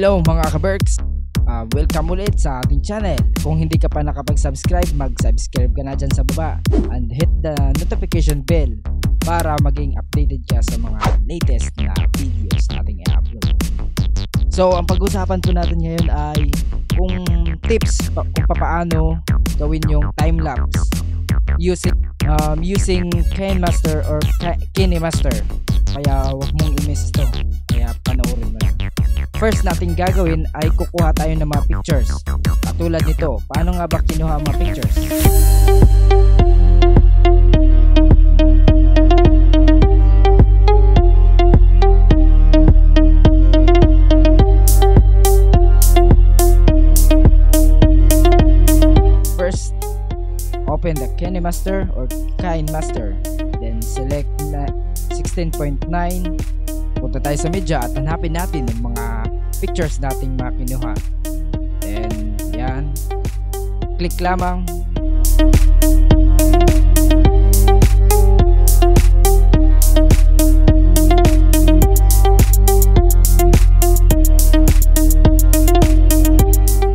Hello mga kaberks! Uh, welcome ulit sa ating channel. Kung hindi ka pa nakapag-subscribe, mag-subscribe ka na dyan sa baba and hit the notification bell para maging updated ka sa mga latest na videos nating i-upload. So, ang pag-usapan po natin ngayon ay kung tips pa- kung paano gawin yung time-lapse using um, using KineMaster or Ki- KineMaster. Kaya wag mong i-miss ito. First natin gagawin ay kukuha tayo ng mga pictures. Katulad nito, paano nga ba kinuha ang mga pictures? First, open the KineMaster or KineMaster. Then select na 16.9 punta tayo sa media at hanapin natin yung mga pictures nating mga kinuha. Then, yan. Click lamang.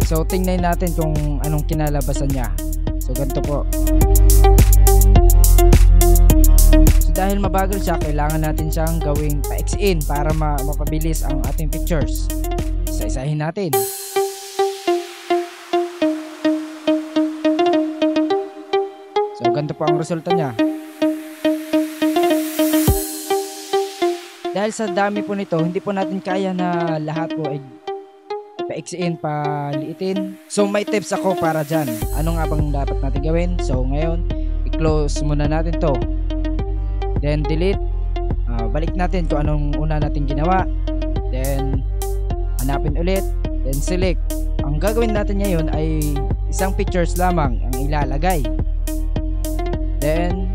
So, tingnan natin kung anong kinalabasan niya. So, ganito po. So, dahil mabagal siya, kailangan natin siyang gawing pa-in para ma- mapabilis ang ating pictures. Isa-isahin natin. So, ganito po ang resulta niya. Dahil sa dami po nito, hindi po natin kaya na lahat po ay paiksiin, paliitin. So, may tips ako para dyan. Ano nga bang dapat natin gawin? So, ngayon, i-close muna natin to. Then, delete. Ah, balik natin kung anong una natin ginawa. Then, hanapin ulit. Then, select. Ang gagawin natin ngayon ay isang pictures lamang ang ilalagay. Then,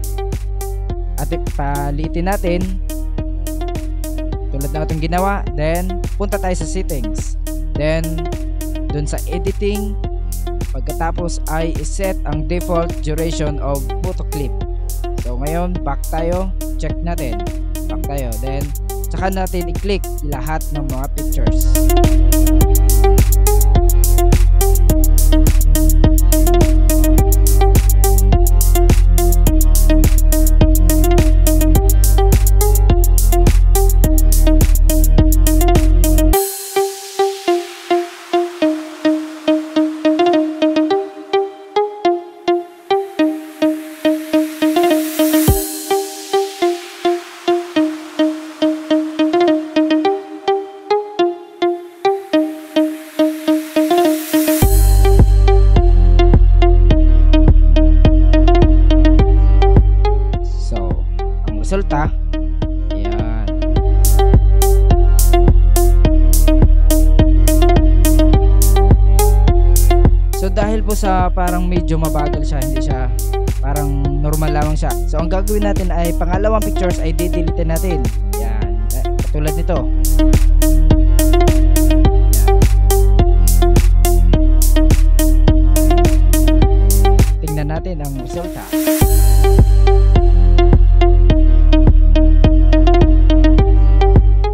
at paliitin natin. Tulad na itong ginawa. Then, punta tayo sa settings. Then, dun sa editing, pagkatapos ay iset ang default duration of photo clip. So, ngayon, back tayo. Check natin. Back tayo. Then, saka natin i-click lahat ng mga pictures. Sa parang medyo mabagal siya, hindi siya parang normal lamang siya. So, ang gagawin natin ay pangalawang pictures ay didelete natin. Yan. Eh, Katulad nito. Yan. Tingnan natin ang resulta.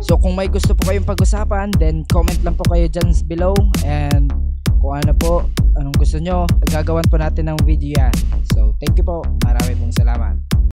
So kung may gusto po kayong pag-usapan, then comment lang po kayo dyan below and kung ano po, anong gusto nyo, gagawan po natin ng video yan. So thank you po, marami pong salamat.